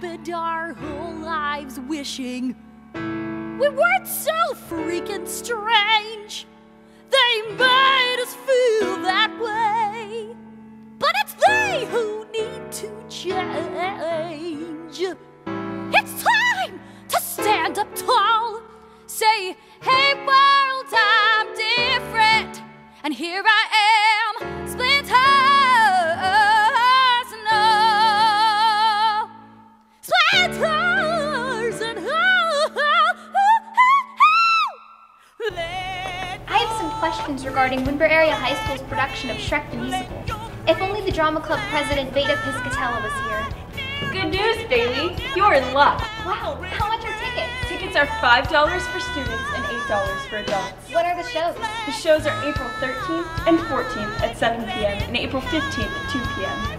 spent our whole lives wishing we weren't so freaking strange. They made us feel that way. But it's they who need to change. It's time to stand up tall. Say, hey world, I'm different. And here I some questions regarding Windber Area High School's production of Shrek the Musical. If only the drama club president Veda Piscatella was here. Good news, Bailey. You're in luck. Wow, how much are tickets? Tickets are $5 for students and $8 for adults. What are the shows? The shows are April 13th and 14th at 7 p.m. and April 15th at 2 p.m.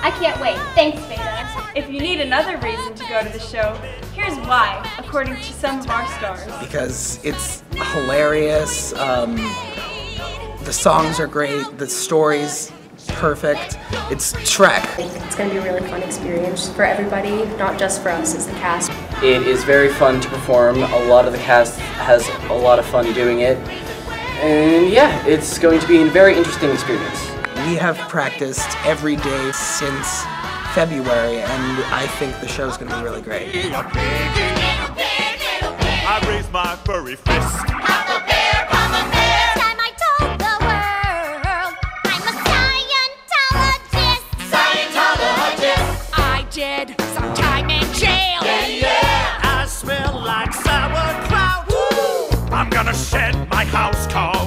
Great. I can't wait. Thanks, Veda. If you need another reason to go to the show, here's why, according to some of our stars. because it's hilarious. Um, the songs are great. The story's perfect. It's Shrek. It's going to be a really fun experience for everybody, not just for us as the cast. It is very fun to perform. A lot of the cast has a lot of fun doing it. And yeah, it's going to be a very interesting experience. We have practiced every day since February, and I think the show's going to be really great. I raise my furry fist. Time I told the world I'm a Scientologist. I did some time in jail. I smell like sauerkraut. I'm gonna shed my house call.